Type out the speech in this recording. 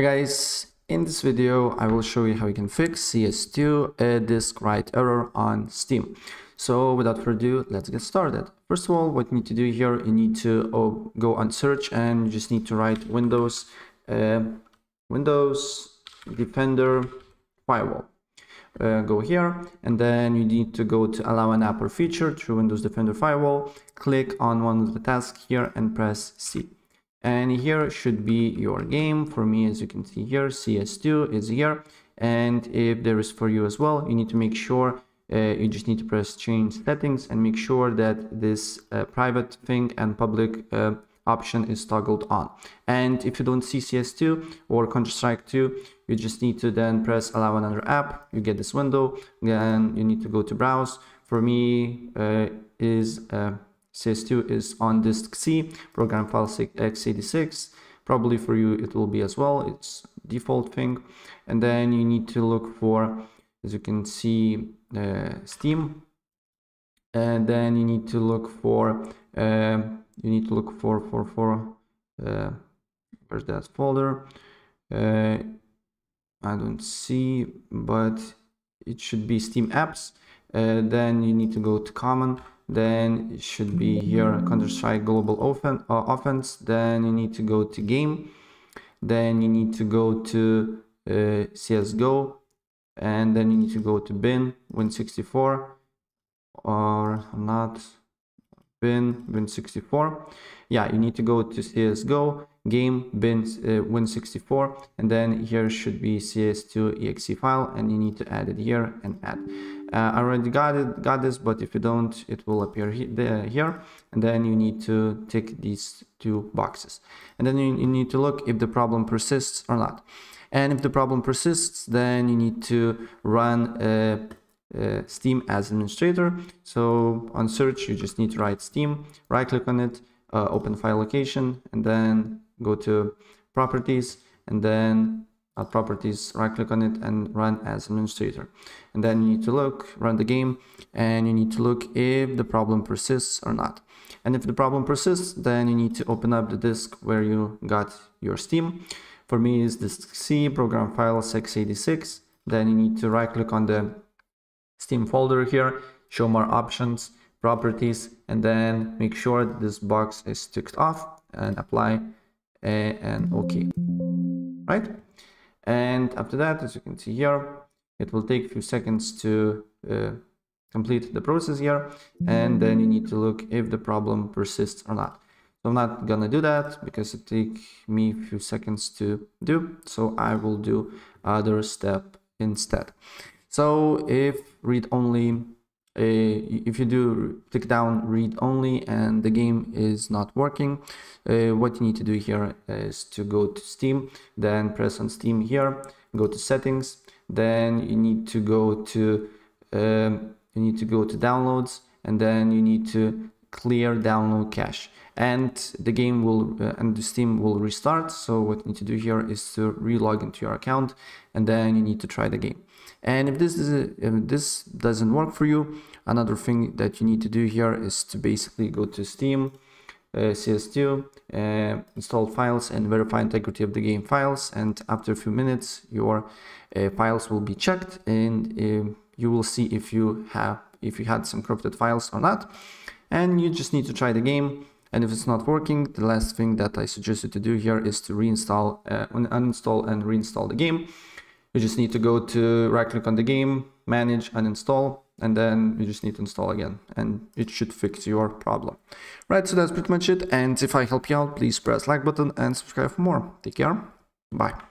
Hey guys, in this video I will show you how you can fix CS2 a disk write error on Steam. So without further ado, let's get started. First of all, what you need to do here, you need to oh, go on search and you just need to write Windows, uh, Windows Defender Firewall. Uh, go here and then you need to go to allow an app or feature through Windows Defender Firewall. Click on one of the tasks here and press C and here should be your game. For me as you can see here cs2 is here. And if there is for you as well you need to make sure uh, you just need to press change settings and make sure that this uh, private thing and public uh, option is toggled on. And if you don't see cs2 or counter-strike 2 you just need to then press allow another app. You get this window. Then you need to go to browse. For me uh, is uh, CS2 is on disk C, program file x86. Probably for you it will be as well, it's default thing. And then you need to look for, as you can see, uh, Steam. And then you need to look for, uh, you need to look for, for, for, uh, where's that folder? Uh, I don't see, but it should be Steam apps. Uh, then you need to go to common then it should be here Counter-Strike Global Offen uh, Offense. Then you need to go to game. Then you need to go to uh, CSGO. And then you need to go to bin, Win64 or not bin, Win64. Yeah, you need to go to CSGO, game, bin, uh, Win64. And then here should be CS2 exe file and you need to add it here and add. Uh, I already got it, got this, but if you don't, it will appear he there, here. And then you need to tick these two boxes. And then you, you need to look if the problem persists or not. And if the problem persists, then you need to run Steam as administrator. So on search, you just need to write Steam, right click on it, uh, open file location, and then go to properties, and then properties, right click on it and run as administrator. And then you need to look, run the game, and you need to look if the problem persists or not. And if the problem persists, then you need to open up the disk where you got your Steam. For me is disk C, program file x86. Then you need to right click on the Steam folder here, show more options, properties, and then make sure this box is ticked off and apply and OK, right? And after that, as you can see here, it will take a few seconds to uh, complete the process here. And then you need to look if the problem persists or not. So I'm not gonna do that because it take me a few seconds to do. So I will do other step instead. So if read only if you do click down read only and the game is not working uh, what you need to do here is to go to steam then press on steam here go to settings then you need to go to um, you need to go to downloads and then you need to clear download cache. And the game will uh, and the steam will restart. So what you need to do here is to relog into your account and then you need to try the game. And if this is a, if this doesn't work for you another thing that you need to do here is to basically go to steam uh, cs2 uh, install files and verify integrity of the game files. And after a few minutes your uh, files will be checked and uh, you will see if you have if you had some corrupted files or not and you just need to try the game. And if it's not working the last thing that i suggest you to do here is to reinstall uh, uninstall and reinstall the game. You just need to go to right click on the game manage uninstall and then you just need to install again and it should fix your problem. Right so that's pretty much it. And if i help you out please press like button and subscribe for more. Take care. Bye